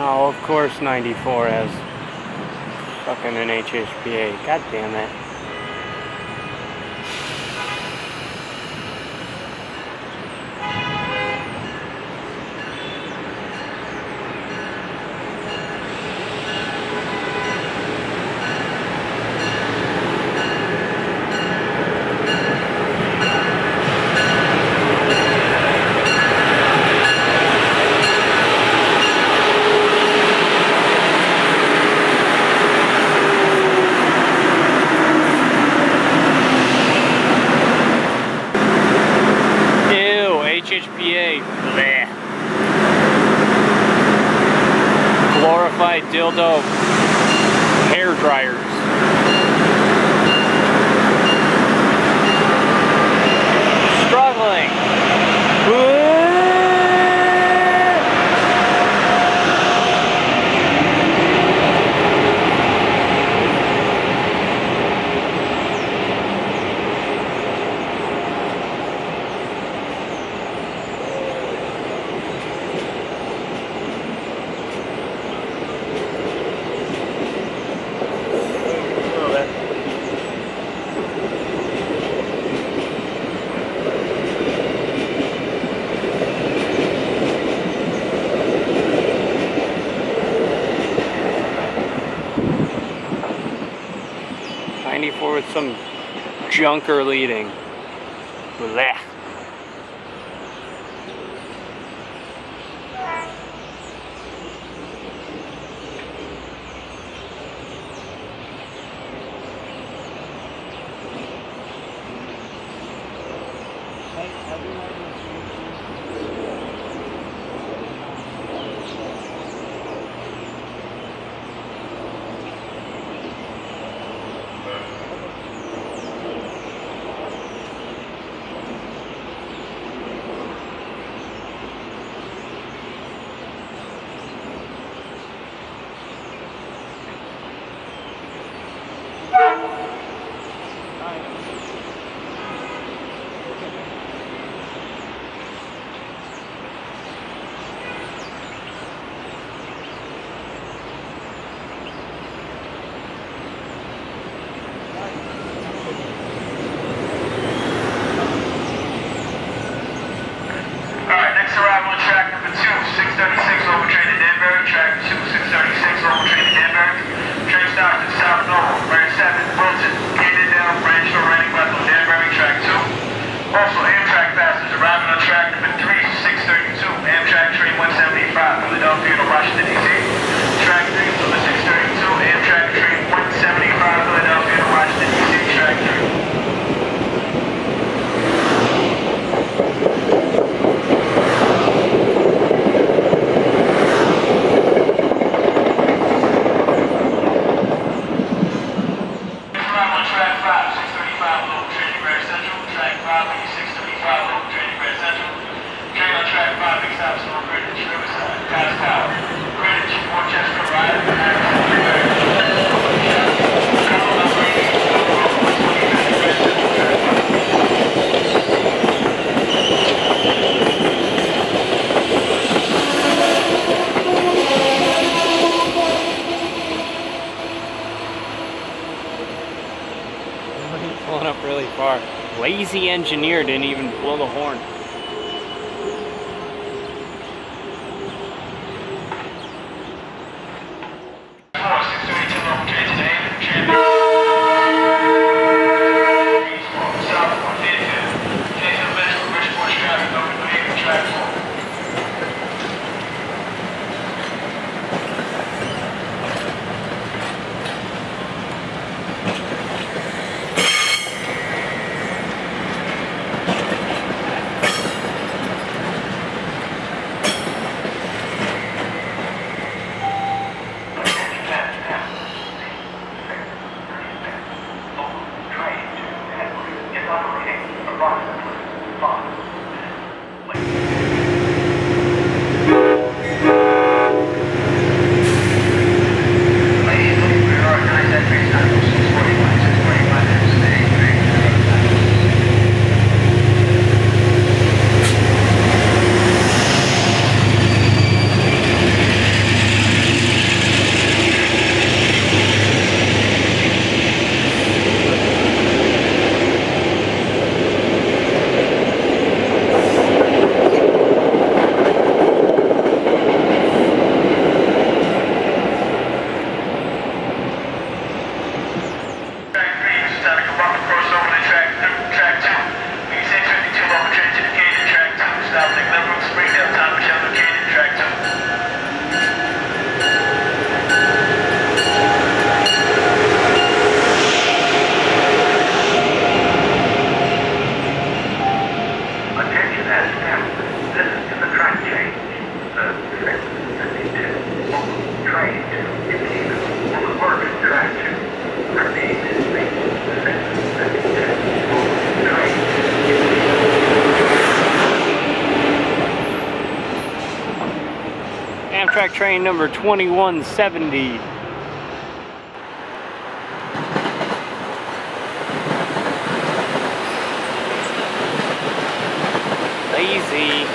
No, of course 94 has fucking an HHP-8. God damn it. Ew, HHP-8. Bleh. Glorified dildo hair dryers. 94 with some junker leading. Blech. Alright, next arrival on track number two, 636 over train to Danbury, track two, 636 over train to Danbury. Train stops at South Norwalk, branch 7, Wilton, Cannondale, branch 4 running left Danbury, track 2. Also, Amtrak arriving on track number 3, 632, Amtrak train 175, Philadelphia to Washington, D.C. Track 3, number 632, Amtrak train 175, Philadelphia to Washington, D.C. Track 3. Arrival on track 5, 635 local train to Grand Central. Track 5, 635 local train to Grand Central. Train on track 5, big stops on Greenwich, Riverside, Cottage Tower, Greenwich, Worcester, Ride, Pulling up really far. Lazy engineer didn't even blow the horn. track train number 2170. Lazy.